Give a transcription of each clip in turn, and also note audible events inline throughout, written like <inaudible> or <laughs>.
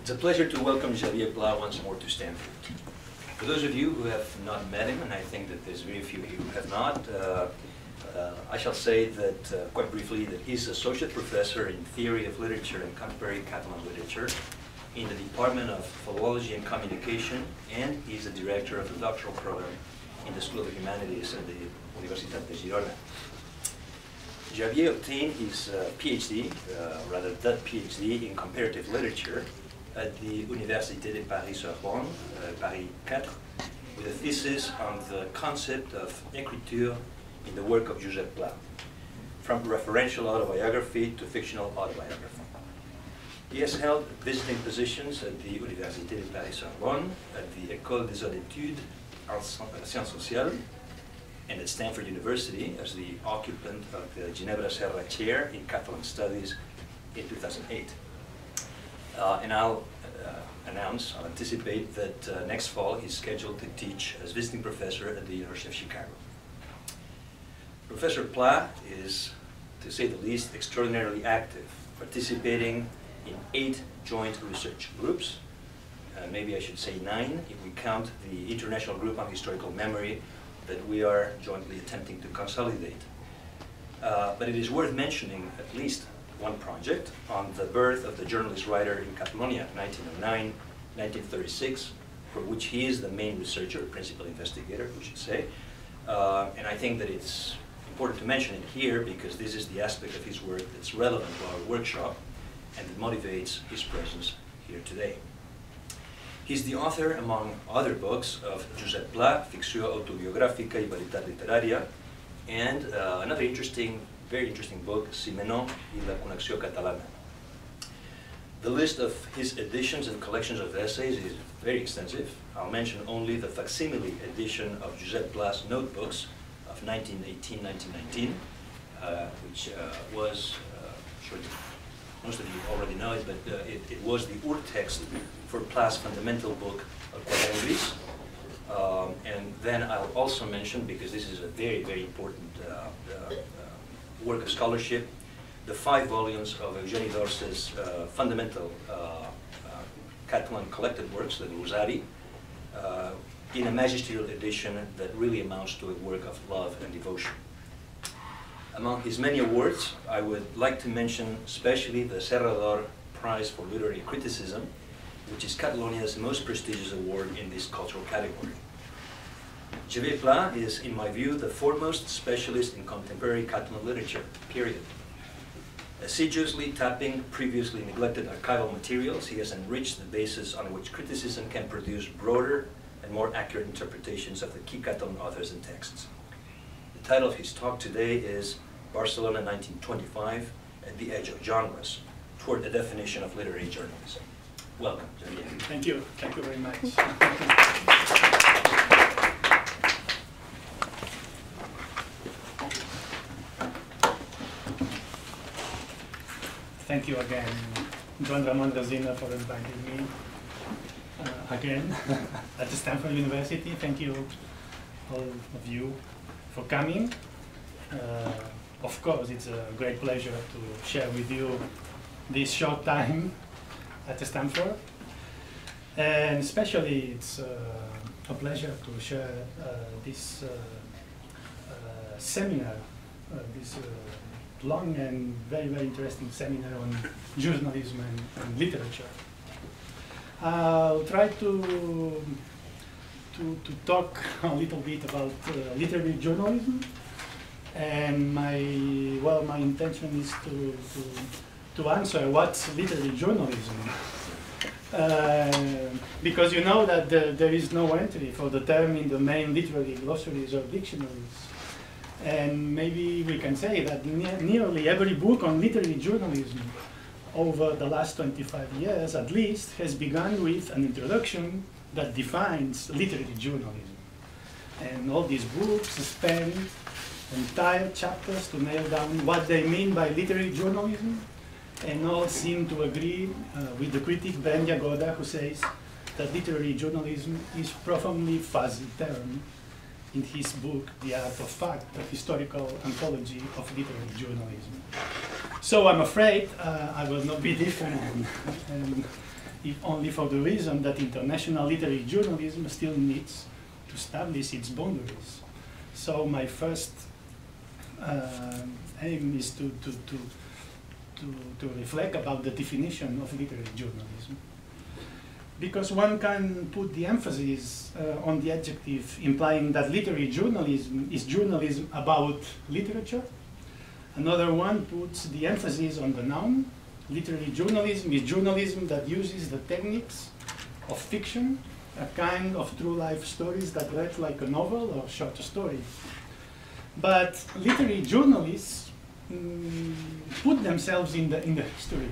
It's a pleasure to welcome Xavier Pla once more to Stanford. For those of you who have not met him, and I think that there's very few who have not, uh, uh, I shall say that, uh, quite briefly, that he's associate professor in theory of literature and contemporary Catalan literature in the Department of Philology and Communication, and he's the director of the doctoral program in the School of Humanities at the Universitat de Girona. Xavier obtained his uh, PhD, uh, rather that PhD, in comparative literature at the Université de Paris-Sorbonne, Paris 4, euh, with a thesis on the concept of écriture in the work of Josep Pla, from referential autobiography to fictional autobiography. He has held visiting positions at the Université de Paris-Sorbonne, at the École des Études en euh, Sciences Sociales, and at Stanford University as the occupant of the Ginebra Serra Chair in Catalan Studies in 2008. Uh, and I'll uh, announce, I'll anticipate that uh, next fall he's scheduled to teach as visiting professor at the University of Chicago. Professor Pla is, to say the least, extraordinarily active, participating in eight joint research groups, uh, maybe I should say nine, if we count the International Group on Historical Memory that we are jointly attempting to consolidate. Uh, but it is worth mentioning at least one project on the birth of the journalist writer in Catalonia, 1909, 1936, for which he is the main researcher, principal investigator, we should say. Uh, and I think that it's important to mention it here because this is the aspect of his work that's relevant to our workshop and that motivates his presence here today. He's the author, among other books, of Josep Pla, Ficció autobiogràfica y veritat literària, and uh, another interesting, very interesting book, Simenon y la connexió catalana. The list of his editions and collections of essays is very extensive. I'll mention only the facsimile edition of Josep Pla's notebooks of 1918-1919, uh, which uh, was, uh, sure most of you already know it, but uh, it, it, was the urtext for Pla's fundamental book of Quaderns um, and then I'll also mention, because this is a very, very important uh, uh, work of scholarship, the five volumes of Eugeni d'Ors's uh, fundamental uh, uh, Catalan collected works, the Glosari, uh, in a magisterial edition that really amounts to a work of love and devotion. Among his many awards, I would like to mention especially the Serra d'Or Prize for Literary Criticism, which is Catalonia's most prestigious award in this cultural category. Xavier Pla is, in my view, the foremost specialist in contemporary Catalan literature, period. Assiduously tapping previously neglected archival materials, he has enriched the basis on which criticism can produce broader and more accurate interpretations of the key Catalan authors and texts. The title of his talk today is Barcelona 1925 at the Edge of Genres, toward the definition of literary journalism. Welcome, Xavier. Thank you. Thank you very much. <laughs> Thank you again, Joan Ramon Resina, for inviting me uh, again <laughs> at Stanford University. Thank you, all of you, for coming. Uh, of course, it's a great pleasure to share with you this short time at Stanford. And especially it's uh, a pleasure to share uh, this uh, uh seminar, this long and very, very interesting seminar on <laughs> journalism and, and literature. I'll try to, to, to talk <laughs> a little bit about literary journalism and my, well, my intention is to, to to answer what's literary journalism. <laughs> Uh, because you know that the, there is no entry for the term in the main literary glossaries or dictionaries. And maybe we can say that ne nearly every book on literary journalism over the last 25 years at least has begun with an introduction that defines literary journalism. And all these books spend entire chapters to nail down what they mean by literary journalism and all seem to agree uh, with the critic Ben Yagoda, who says that literary journalism is profoundly fuzzy term in his book, The Art of Fact, a historical anthology of literary journalism. So I'm afraid uh, I will not be different. and, <laughs> if only for the reason that international literary journalism still needs to establish its boundaries. So my first uh, aim is to, to, to, to, to reflect about the definition of literary journalism. Because one can put the emphasis uh, on the adjective implying that literary journalism is journalism about literature. Another one puts the emphasis on the noun. Literary journalism is journalism that uses the techniques of fiction, a kind of true life stories that read like a novel or short story. But literary journalists mm, put themselves in the, in the history.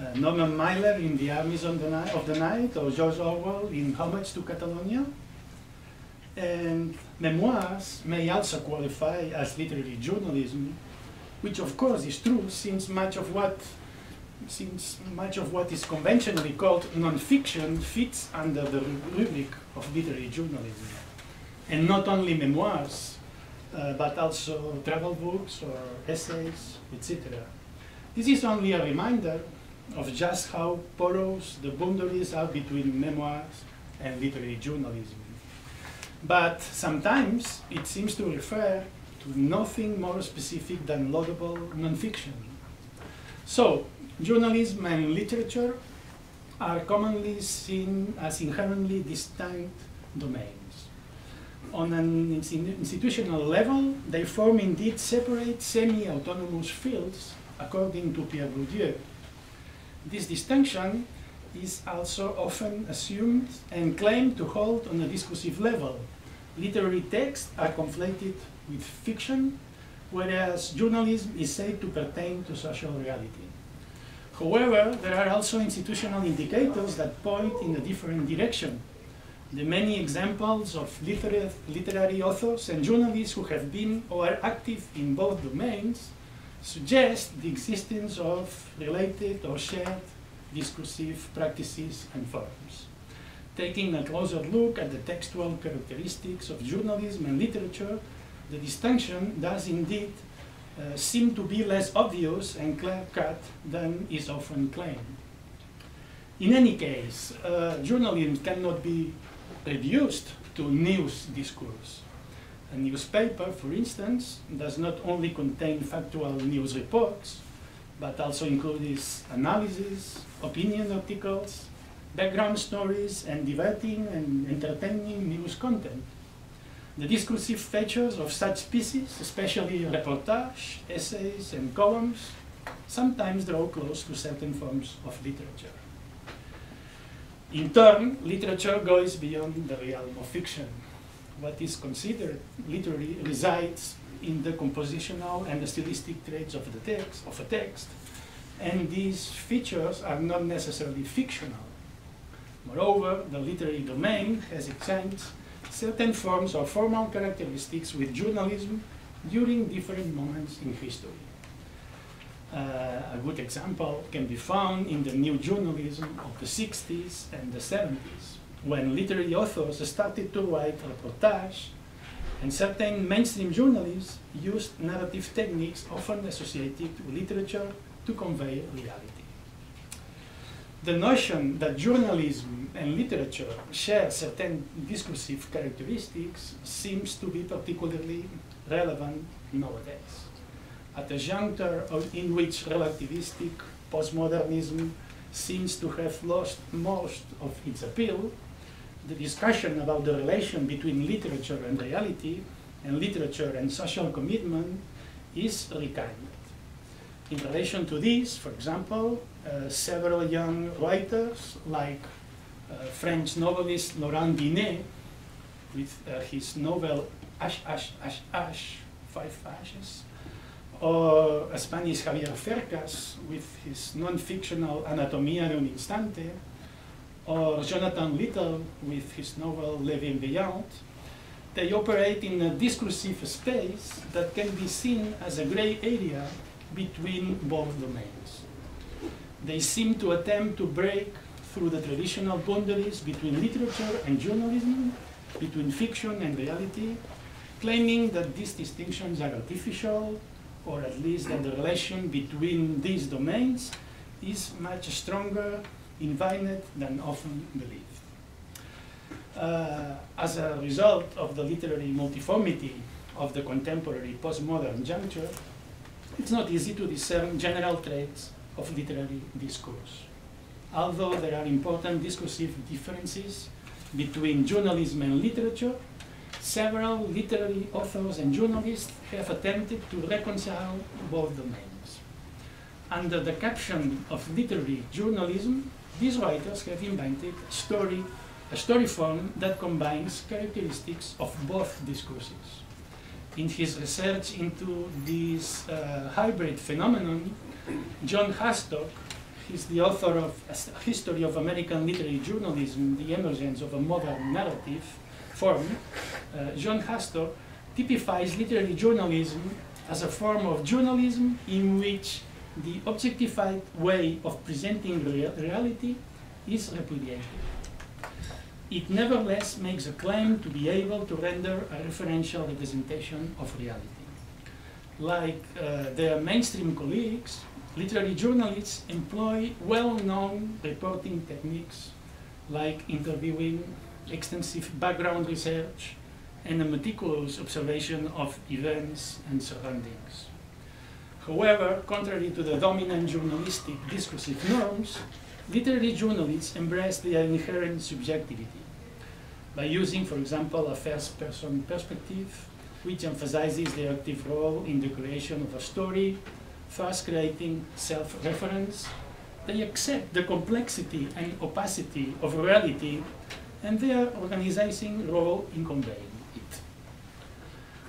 Uh, Norman Mailer in The Armies of the, Night, of the Night, or George Orwell in Homage to Catalonia. And memoirs may also qualify as literary journalism, which of course is true since much of what since much of what is conventionally called non-fiction fits under the rubric of literary journalism. And not only memoirs, uh, but also travel books or essays, etc. This is only a reminder of just how porous the boundaries are between memoirs and literary journalism. But sometimes it seems to refer to nothing more specific than laudable nonfiction. So, journalism and literature are commonly seen as inherently distinct domains. On an institutional level, they form indeed separate semi-autonomous fields, according to Pierre Bourdieu. This distinction is also often assumed and claimed to hold on a discursive level. Literary texts are conflated with fiction, whereas journalism is said to pertain to social reality. However, there are also institutional indicators that point in a different direction. The many examples of literary, literary authors and journalists who have been or are active in both domains suggest the existence of related or shared discursive practices and forms. Taking a closer look at the textual characteristics of journalism and literature, the distinction does indeed uh, seem to be less obvious and clear-cut than is often claimed. In any case, uh, journalism cannot be reduced to news discourse. A newspaper, for instance, does not only contain factual news reports, but also includes analysis, opinion articles, background stories, and diverting and entertaining news content. The discursive features of such pieces, especially reportage, essays, and columns, sometimes draw close to certain forms of literature. In turn, literature goes beyond the realm of fiction. What is considered literary resides in the compositional and the stylistic traits of the text, of a text, and these features are not necessarily fictional. Moreover, the literary domain has exchanged certain forms or formal characteristics with journalism during different moments in history. Uh, a good example can be found in the new journalism of the 60s and the 70s, when literary authors started to write reportage, and certain mainstream journalists used narrative techniques often associated with literature to convey reality the notion that journalism and literature share certain discursive characteristics seems to be particularly relevant nowadays. At a juncture in which relativistic postmodernism seems to have lost most of its appeal, the discussion about the relation between literature and reality and literature and social commitment is rekindled. In relation to this, for example, uh, several young writers like uh, French novelist Laurent Binet with uh, his novel Ash, Ash, Ash, Ash, Five Ashes, or Spanish Javier Cercas with his non-fictional Anatomía de un Instante, or Jonathan Littell with his novel Living Beyond, they operate in a discursive space that can be seen as a gray area between both domains. They seem to attempt to break through the traditional boundaries between literature and journalism, between fiction and reality, claiming that these distinctions are artificial, or at least that the relation between these domains is much stronger infinite than often believed. Uh, as a result of the literary multiformity of the contemporary postmodern juncture, it's not easy to discern general traits of literary discourse. Although there are important discursive differences between journalism and literature, several literary authors and journalists have attempted to reconcile both domains. Under the caption of literary journalism, these writers have invented a story, a story form that combines characteristics of both discourses. In his research into this uh, hybrid phenomenon, John Hartsock he's the author of A History of American Literary Journalism, The Emergence of a Modern Narrative form. Uh, John Hartsock typifies literary journalism as a form of journalism in which the objectified way of presenting rea reality is repudiated. It nevertheless makes a claim to be able to render a referential representation of reality. Like uh, their mainstream colleagues, literary journalists employ well-known reporting techniques like interviewing, extensive background research, and a meticulous observation of events and surroundings. However, contrary to the dominant journalistic discursive norms, literary journalists embrace their inherent subjectivity by using, for example, a first-person perspective, which emphasizes their active role in the creation of a story, thus creating self-reference. They accept the complexity and opacity of reality and their organizing role in conveying it.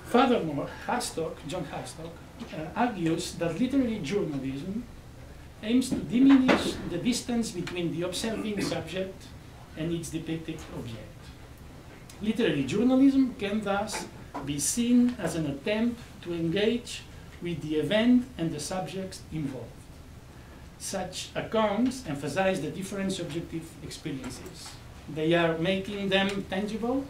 Furthermore, Hartsock, John Hartsock, Uh, argues that literary journalism aims to diminish the distance between the observing subject and its depicted object. Literary journalism can thus be seen as an attempt to engage with the event and the subjects involved. Such accounts emphasize the different subjective experiences. They are making them tangible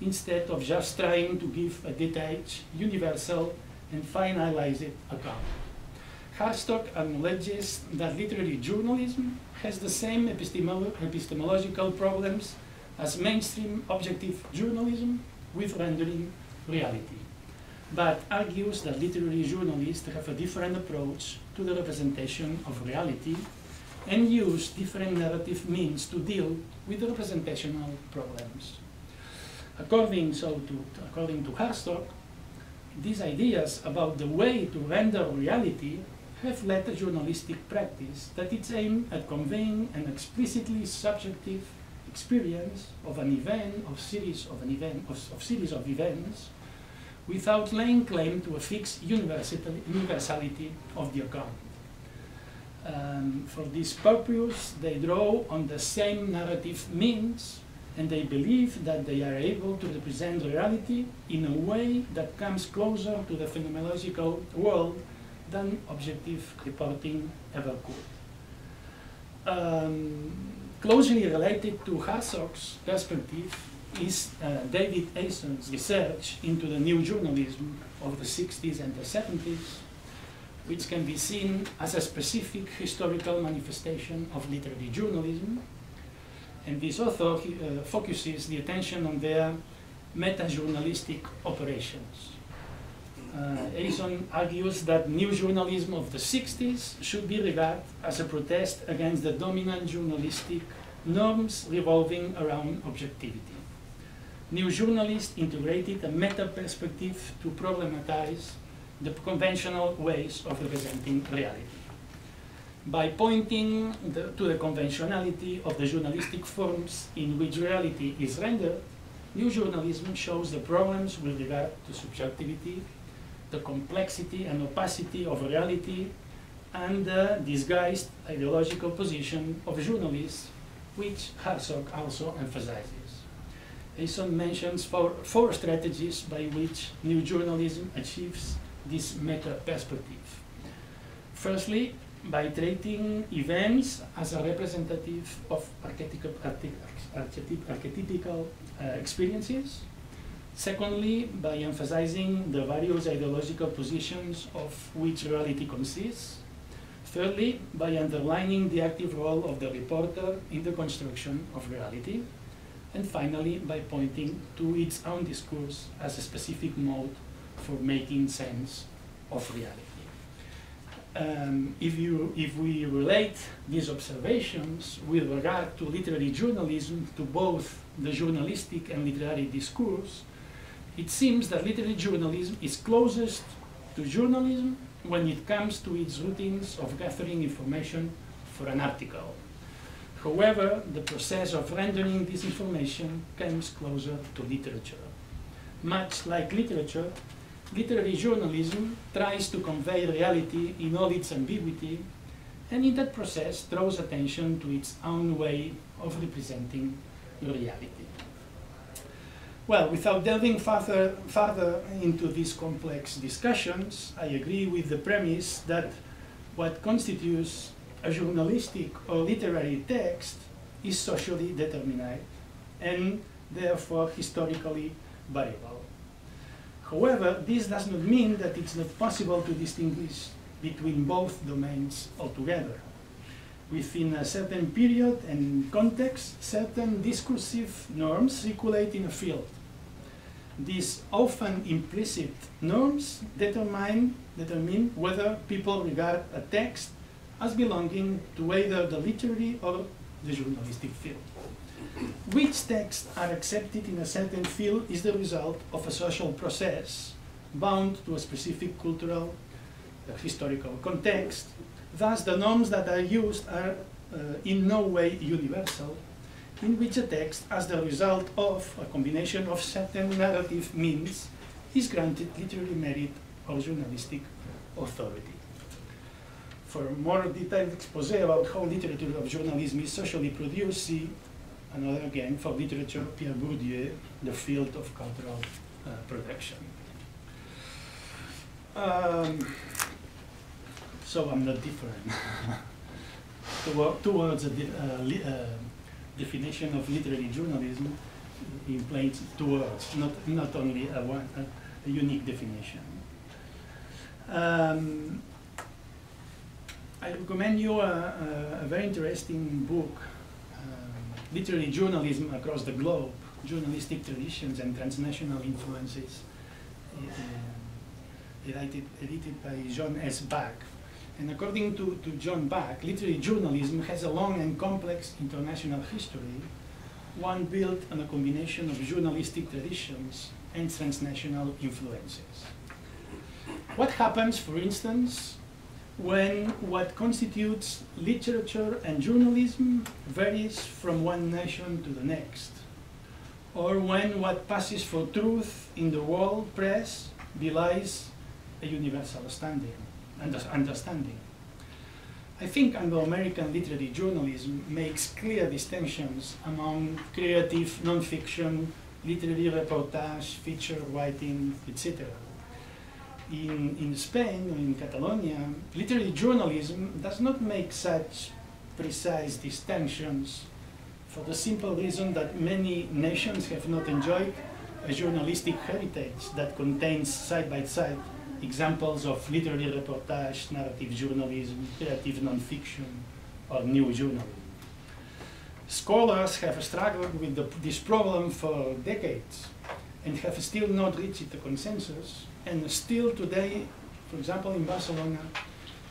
instead of just trying to give a detached, universal, and finalize it account. Hartsock acknowledges that literary journalism has the same epistemolo epistemological problems as mainstream objective journalism with rendering reality, but argues that literary journalists have a different approach to the representation of reality and use different narrative means to deal with the representational problems. According, so to, according to Hartsock, these ideas about the way to render reality have led a journalistic practice that is aimed at conveying an explicitly subjective experience of an event, of series of an event, of, of series of events, without laying claim to a fixed universality of the account. Um, for this purpose, they draw on the same narrative means and they believe that they are able to represent reality in a way that comes closer to the phenomenological world than objective reporting ever could. Um, closely related to Hartsock's perspective is uh, David Eason's research into the new journalism of the 60s and the 70s, which can be seen as a specific historical manifestation of literary journalism. And this author uh, focuses the attention on their meta-journalistic operations. Uh, argues that new journalism of the 60s should be regarded as a protest against the dominant journalistic norms revolving around objectivity. New journalists integrated a meta-perspective to problematize the conventional ways of representing reality. By pointing the, to the conventionality of the journalistic forms in which reality is rendered, new journalism shows the problems with regard to subjectivity, the complexity and opacity of reality, and the disguised ideological position of journalists, which Hartsock also emphasizes. Eason mentions four, four strategies by which new journalism achieves this meta-perspective. Firstly, by treating events as a representative of archetypical, archetypical uh, experiences. Secondly, by emphasizing the various ideological positions of which reality consists. Thirdly, by underlining the active role of the reporter in the construction of reality. And finally, by pointing to its own discourse as a specific mode for making sense of reality. Um, if, you, if we relate these observations with regard to literary journalism to both the journalistic and literary discourse, it seems that literary journalism is closest to journalism when it comes to its routines of gathering information for an article. However, the process of rendering this information comes closer to literature. Much like literature, literary journalism tries to convey reality in all its ambiguity, and in that process draws attention to its own way of representing reality. Well, without delving further, further into these complex discussions, I agree with the premise that what constitutes a journalistic or literary text is socially determined and therefore historically variable. However, this does not mean that it's not possible to distinguish between both domains altogether. Within a certain period and context, certain discursive norms circulate in a field. These often implicit norms determine, determine whether people regard a text as belonging to either the literary or the journalistic field. Which texts are accepted in a certain field is the result of a social process bound to a specific cultural, uh, historical context. Thus, the norms that are used are uh, in no way universal, in which a text, as the result of a combination of certain narrative means, is granted literary merit or journalistic authority. For a more detailed expose about how literature of journalism is socially produced, see another again for literature, Pierre Bourdieu, the field of cultural uh, production. Um, so I'm not different. <laughs> Towards a uh, uh, definition of literary journalism plain two words, not, not only a, one, a unique definition. Um, I recommend you a, a, a very interesting book literary journalism across the globe, journalistic traditions and transnational influences, uh, edited, edited by John S. Bak. And according to, to John Bak, literary journalism has a long and complex international history, one built on a combination of journalistic traditions and transnational influences. What happens, for instance, when what constitutes literature and journalism varies from one nation to the next, or when what passes for truth in the world press belies a universal standing, understanding. I think Anglo-American literary journalism makes clear distinctions among creative non-fiction, literary reportage, feature writing, etc in, in Spain in Catalonia, literary journalism does not make such precise distinctions for the simple reason that many nations have not enjoyed a journalistic heritage that contains side-by-side -side examples of literary reportage, narrative journalism, creative nonfiction, or new journalism. Scholars have struggled with the, this problem for decades and have still not reached a consensus and still today, for example, in Barcelona,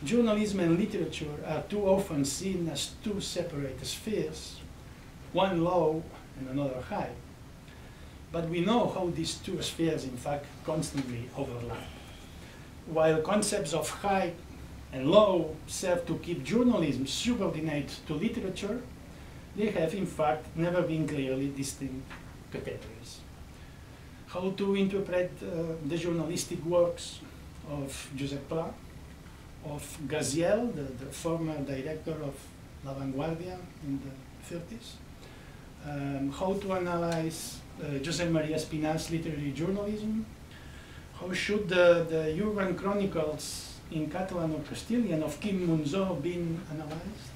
journalism and literature are too often seen as two separate spheres, one low and another high. But we know how these two spheres, in fact, constantly overlap. While concepts of high and low serve to keep journalism subordinate to literature, they have, in fact, never been clearly distinct categories how to interpret uh, the journalistic works of Josep Pla, of Gaziel, the, the, former director of La Vanguardia in the 30s, um, how to analyze uh, Josep Maria Espinàs' literary journalism, how should the, the urban chronicles in Catalan or Castilian of Quim Monzó been analyzed?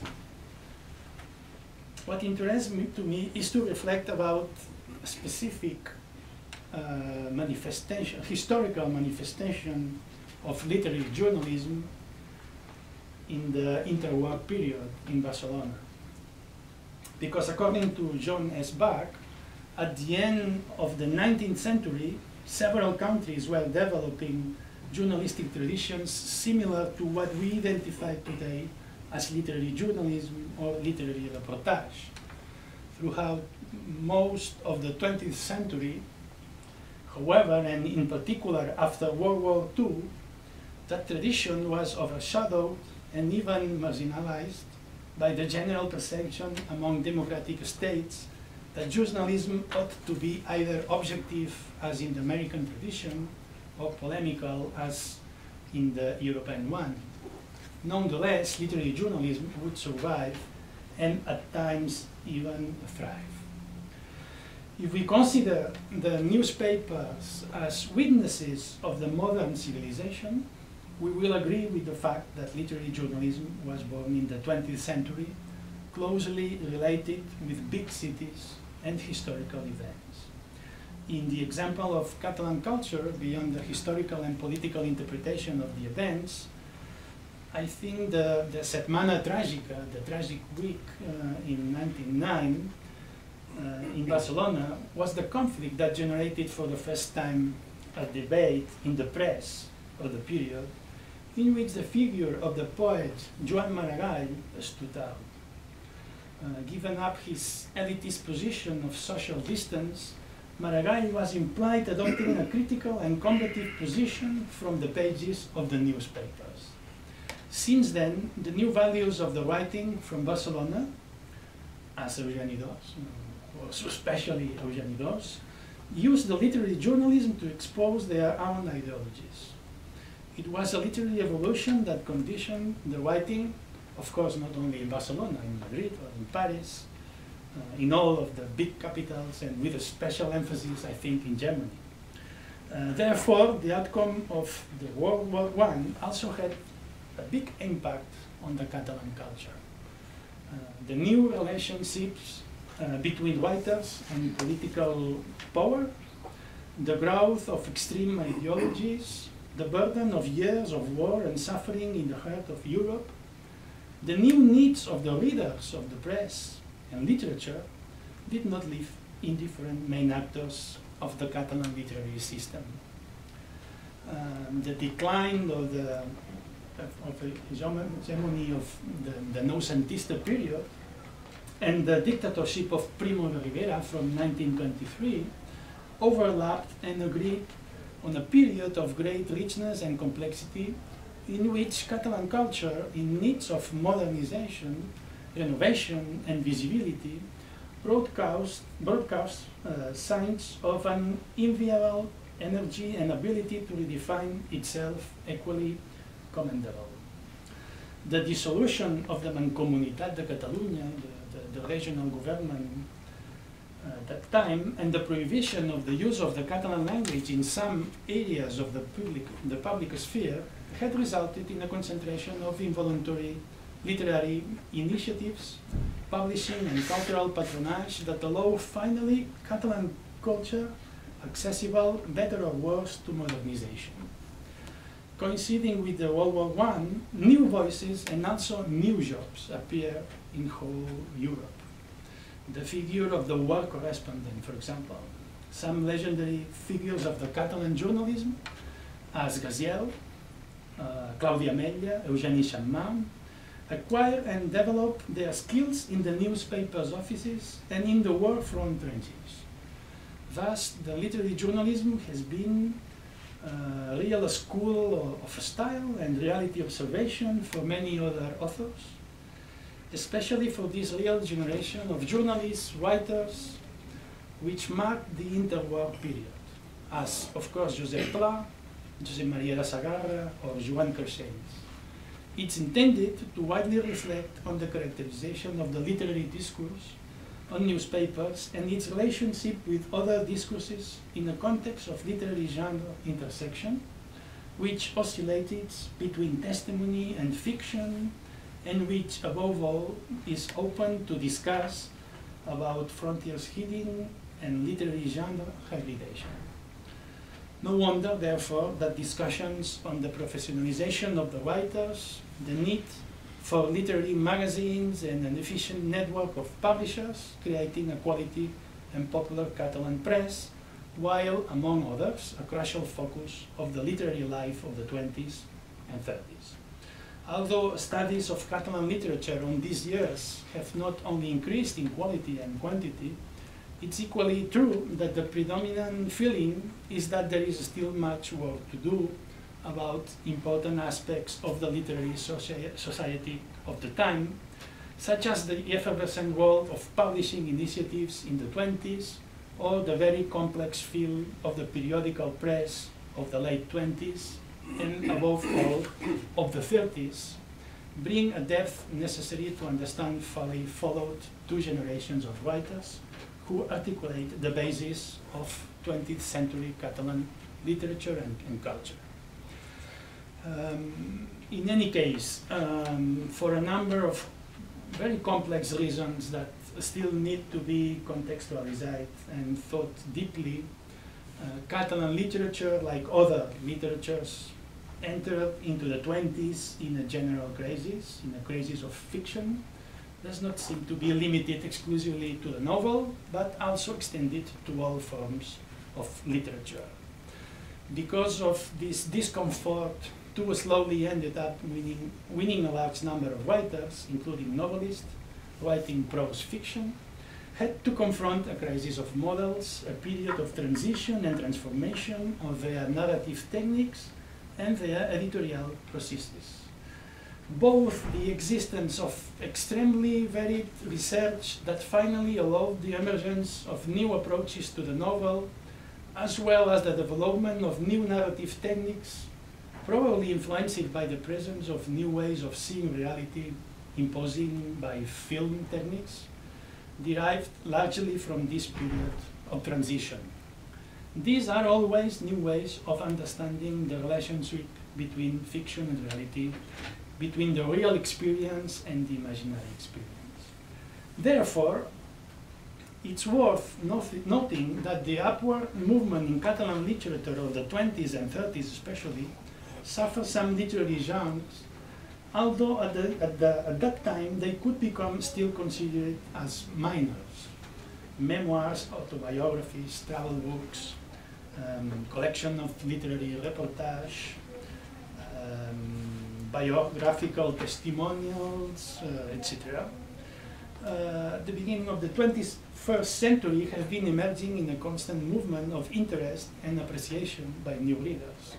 What interests me to me is to reflect about specific Uh, manifestation, historical manifestation of literary journalism in the interwar period in Barcelona. Because according to John S. Bak, at the end of the 19th century, several countries were developing journalistic traditions similar to what we identify today as literary journalism or literary reportage. Throughout most of the 20th century, however, and in particular after World War II, that tradition was overshadowed and even marginalized by the general perception among democratic states that journalism ought to be either objective, as in the American tradition, or polemical, as in the European one. Nonetheless, literary journalism would survive and at times even thrive. If we consider the newspapers as witnesses of the modern civilization, we will agree with the fact that literary journalism was born in the 20th century, closely related with big cities and historical events. In the example of Catalan culture, beyond the historical and political interpretation of the events, I think the, the Setmana Tràgica, the tragic week uh, in 1909 uh, in Barcelona, was the conflict that generated for the first time a debate in the press of the period in which the figure of the poet Joan Maragall stood out. Uh, given up his elitist position of social distance, Maragall was implied adopting a critical and combative position from the pages of the newspapers. Since then, the new values of the writing from Barcelona, as Eugeni d'Ors, or especially Eugeni d'Ors, used the literary journalism to expose their own ideologies. It was a literary evolution that conditioned the writing, of course, not only in Barcelona, in Madrid or in Paris, uh, in all of the big capitals, and with a special emphasis, I think, in Germany. Uh, therefore, the outcome of the World War I also had a big impact on the Catalan culture. Uh, the new relationships uh, between writers and political power, the growth of extreme ideologies, the burden of years of war and suffering in the heart of Europe, the new needs of the readers of the press and literature did not leave indifferent main actors of the Catalan literary system. Um, the decline of the of hegemony of the, the noucentista period and the dictatorship of Primo de Rivera from 1923 overlapped and agreed on a period of great richness and complexity in which Catalan culture, in needs of modernization, renovation, and visibility, broadcast, broadcast uh, signs of an enviable energy and ability to redefine itself equally commendable. The dissolution of the Mancomunitat de Catalunya, the, regional government uh, at that time, and the prohibition of the use of the Catalan language in some areas of the public, the public sphere had resulted in a concentration of involuntary literary initiatives, publishing and cultural patronage that allow finally Catalan culture accessible, better or worse, to modernization. Coinciding with the World War I, new voices and also new jobs appear in whole Europe the figure of the war correspondent, for example. Some legendary figures of the Catalan journalism, as Gaziel, uh, Claudi Ametlla, Eugeni Xammar, acquire and develop their skills in the newspapers' offices and in the war front trenches. Thus, the literary journalism has been uh, real school of style and reality observation for many other authors especially for this real generation of journalists, writers, which marked the interwar period, as, of course, Josep Pla, Josep Maria de Sagarra, or Joan Carcells. It's intended to widely reflect on the characterization of the literary discourse on newspapers and its relationship with other discourses in the context of literary genre intersection, which oscillated between testimony and fiction, and which, above all, is open to discuss about frontiers healing and literary genre hybridation. No wonder, therefore, that discussions on the professionalization of the writers, the need for literary magazines and an efficient network of publishers, creating a quality and popular Catalan press, while, among others, a crucial focus of the literary life of the 20s and 30s. Although studies of Catalan literature on these years have not only increased in quality and quantity, it's equally true that the predominant feeling is that there is still much work to do about important aspects of the literary society of the time, such as the effervescent world of publishing initiatives in the 20s, or the very complex field of the periodical press of the late 20s, and above all, of the 30s, bring a depth necessary to understand fully followed two generations of writers who articulate the basis of 20th century Catalan literature and, and culture. Um, in any case, um, for a number of very complex reasons that still need to be contextualized and thought deeply, uh, Catalan literature, like other literatures, entered into the 20s in a general crisis, in a crisis of fiction, does not seem to be limited exclusively to the novel, but also extended to all forms of literature. Because of this discomfort too slowly ended up winning, winning a large number of writers, including novelists, writing prose fiction, had to confront a crisis of models, a period of transition and transformation of their narrative techniques and their editorial processes. Both the existence of extremely varied research that finally allowed the emergence of new approaches to the novel, as well as the development of new narrative techniques probably influenced by the presence of new ways of seeing reality imposing by film techniques, derived largely from this period of transition. These are always new ways of understanding the relationship between fiction and reality, between the real experience and the imaginary experience. Therefore, it's worth noting that the upward movement in Catalan literature of the 20s and 30s especially suffer some literary genres, although at, the, at, the, at that time they could become still considered as minors. Memoirs, autobiographies, travel books, um, collection of literary reportage, um, biographical testimonials, uh, etc. Uh, the beginning of the 21st century has been emerging in a constant movement of interest and appreciation by new readers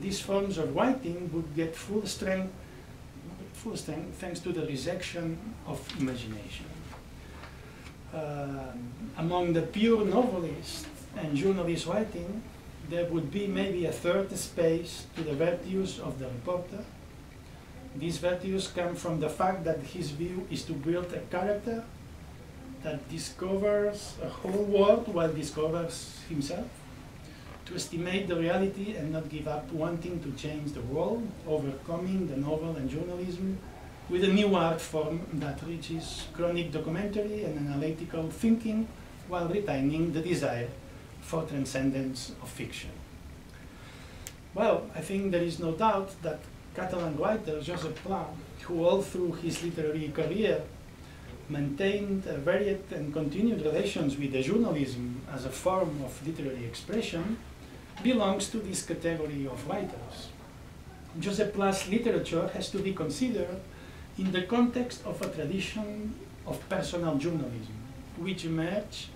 these forms of writing would get full strength, full strength thanks to the resection of imagination. Uh, among the pure novelists and journalist writing, there would be maybe a third space to the virtues of the reporter. These virtues come from the fact that his view is to build a character that discovers a whole world while discovers himself to estimate the reality and not give up wanting to change the world, overcoming the novel and journalism with a new art form that reaches chronic documentary and analytical thinking while retaining the desire for transcendence of fiction. Well, I think there is no doubt that Catalan writer Josep Pla, who all through his literary career maintained varied and continued relations with the journalism as a form of literary expression, belongs to this category of writers. Josep Pla's literature has to be considered in the context of a tradition of personal journalism, which emerged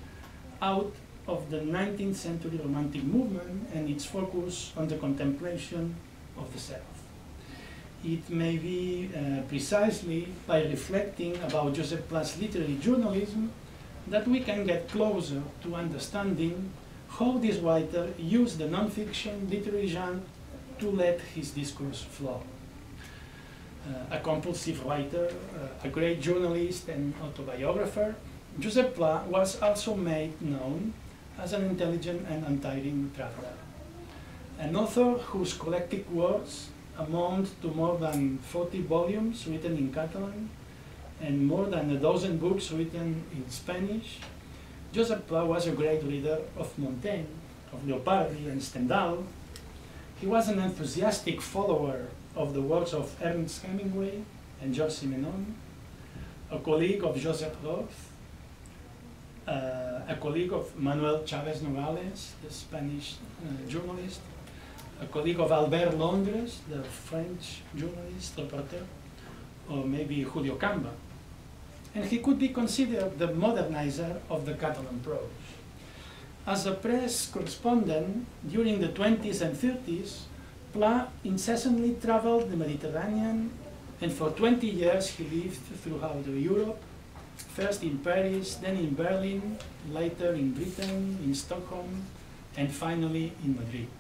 out of the 19th century Romantic movement and its focus on the contemplation of the self. It may be uh, precisely by reflecting about Josep Pla's literary journalism that we can get closer to understanding how this writer used the non-fiction literary genre to let his discourse flow. Uh, a compulsive writer, uh, a great journalist and autobiographer, Josep Pla was also made known as an intelligent and untiring traveler. An author whose collected works amount to more than 40 volumes written in Catalan and more than a dozen books written in Spanish, Josep Pla was a great reader of Montaigne, of Leopardi and Stendhal. He was an enthusiastic follower of the works of Ernest Hemingway and Georges Simenon, a colleague of Joseph Roth, uh, a colleague of Manuel Chaves Nogales, the Spanish uh, journalist, a colleague of Albert Londres, the French journalist, reporter, or maybe Julio Camba. And he could be considered the modernizer of the Catalan prose. As a press correspondent during the 20s and 30s, Pla incessantly traveled the Mediterranean, and for 20 years he lived throughout Europe, first in Paris, then in Berlin, later in Britain, in Stockholm, and finally in Madrid.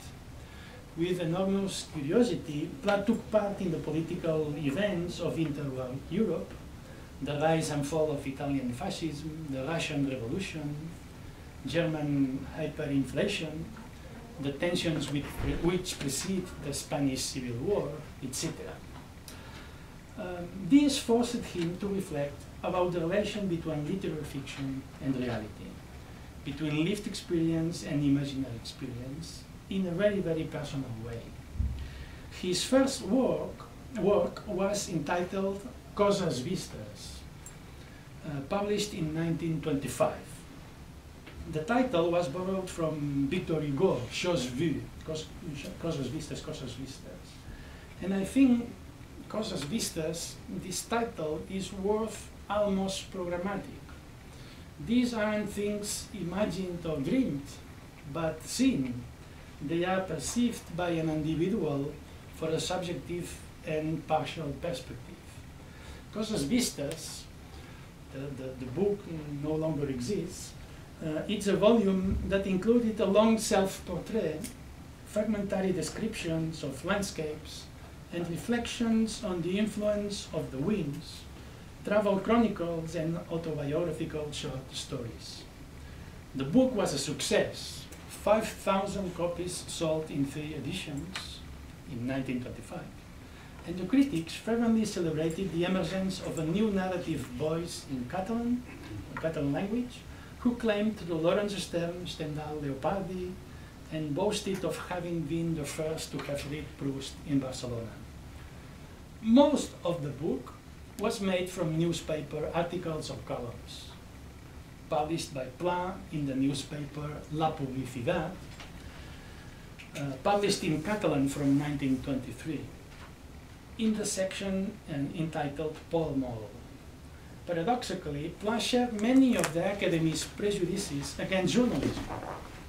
With enormous curiosity, Pla took part in the political events of interwar Europe, the rise and fall of Italian fascism, the Russian Revolution, German hyperinflation, the tensions with, which precede the Spanish Civil War, etc. Um, this forced him to reflect about the relation between literary fiction and reality, between lived experience and imaginary experience, in a very, very personal way. His first work, work was entitled Cosas Vistas, uh, published in 1925. The title was borrowed from Victor Hugo, Choses Vues, Cosas Vistas, Cosas Vistas. And I think Cosas Vistas, this title is worth almost programmatic. These aren't things imagined or dreamed, but seen. They are perceived by an individual for a subjective and partial perspective. Cosas Vistas, the, the, the book no longer exists, uh, it's a volume that included a long self-portrait, fragmentary descriptions of landscapes, and reflections on the influence of the winds, travel chronicles, and autobiographical short stories. The book was a success. 5,000 copies sold in three editions in 1925. And the critics fervently celebrated the emergence of a new narrative voice in Catalan, Catalan language, who claimed the Laurence Sterne, Stendhal, Leopardi, and boasted of having been the first to have read Proust in Barcelona. Most of the book was made from newspaper articles or columns, published by Pla in the newspaper La Publicitat, uh, published in Catalan from 1923, in the section uh, entitled Pol Mol. Paradoxically, Pla shared many of the Academy's prejudices against journalism.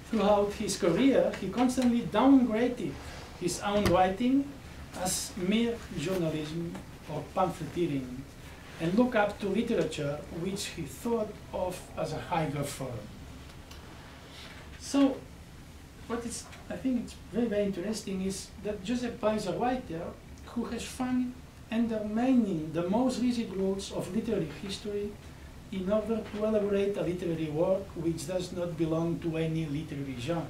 Throughout his career, he constantly downgraded his own writing as mere journalism or pamphleteering and look up to literature which he thought of as a higher form. So, what is, I think it's very, very interesting is that Josep Pla is a writer who has fun undermining the most rigid rules of literary history in order to elaborate a literary work which does not belong to any literary genre,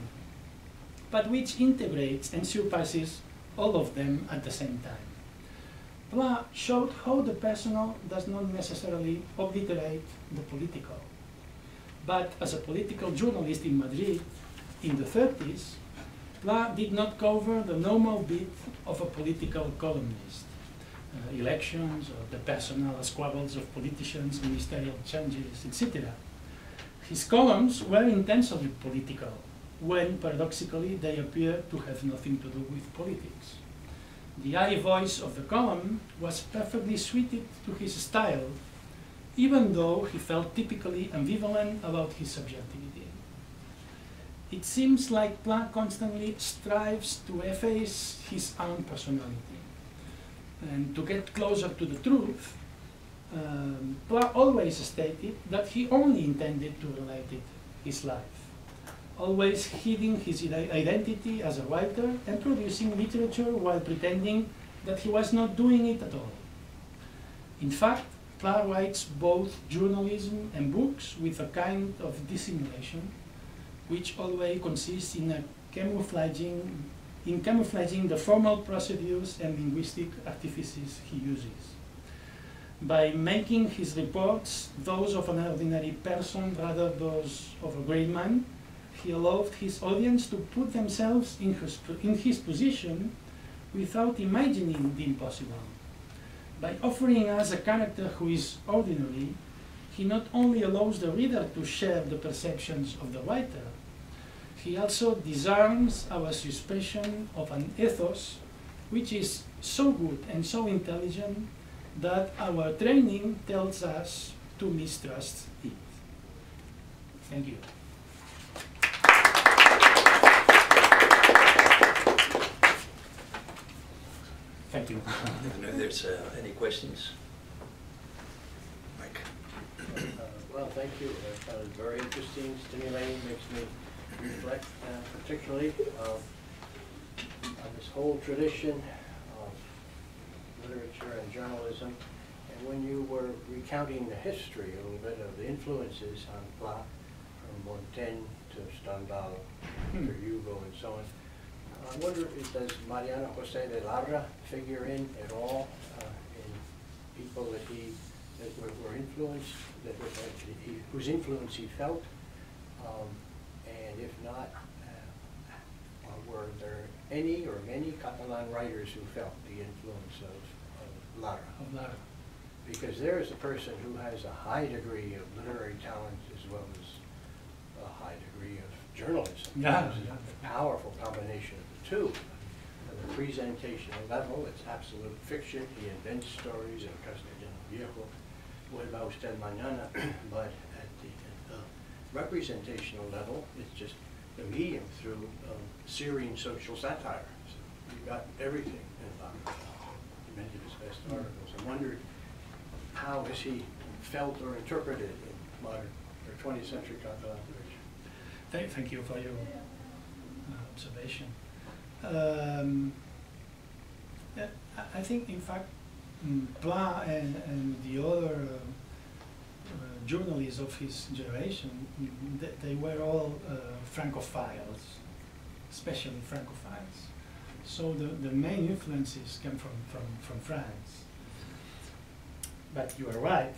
but which integrates and surpasses all of them at the same time. Pla showed how the personal does not necessarily obliterate the political. But as a political journalist in Madrid in the 30s, Pla did not cover the normal bit of a political columnist. Uh, elections or the personal squabbles of politicians, ministerial changes, etc. His columns were intensely political, when paradoxically they appear to have nothing to do with politics. The I voice of the column was perfectly suited to his style, even though he felt typically ambivalent about his subjectivity. It seems like Pla constantly strives to efface his own personality. And to get closer to the truth, um, Pla always stated that he only intended to relate it, his life always hiding his identity as a writer and producing literature while pretending that he was not doing it at all. In fact, Pla writes both journalism and books with a kind of dissimulation, which always consists in a camouflaging, in camouflaging the formal procedures and linguistic artifices he uses. By making his reports those of an ordinary person rather those of a great man, he allowed his audience to put themselves in his, in his position without imagining the impossible. By offering us a character who is ordinary, he not only allows the reader to share the perceptions of the writer, he also disarms our suspicion of an ethos which is so good and so intelligent that our training tells us to mistrust it. Thank you. Thank you. I don't know if there's uh, any questions. Mike? Uh, Well, thank you. I found it very interesting, stimulating, makes me reflect uh, particularly uh, on this whole tradition of literature and journalism. And when you were recounting the history a little bit of the influences on Pla, from Montaigne to Stendhal, Hmm. to Hugo and so on, I wonder, if does Mariano José de Larra figure in at all uh, in people that he, that were were influenced, that were, that he- whose influence he felt? Um, And if not, uh, uh, were there any or many Catalan writers who felt the influence of of Larra? Of Larra. Because there is a person who has a high degree of literary talent as well as a high degree of journalism. Yeah, yeah. a Powerful combination of the two. At the presentation level, it's absolute fiction, he invents stories in Castellano Viejo, what about usted mañana? <clears throat> But at the, the representational level, it's just the medium through um, Syrian social satire. So You've got everything in Larra, many of his best articles. I wondered, how has he felt or interpreted in modern or twentieth century Catalan literature? Thank, thank you for your uh, observation. Um, yeah, I, think, in fact, Pla and, and the other uh, uh, journalists of his generation, they, they were all uh, Francophiles, especially Francophiles. So the, the main influences come from, from, from France. But you are right,